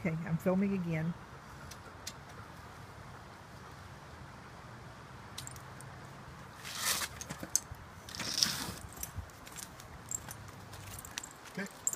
Okay, I'm filming again. Okay.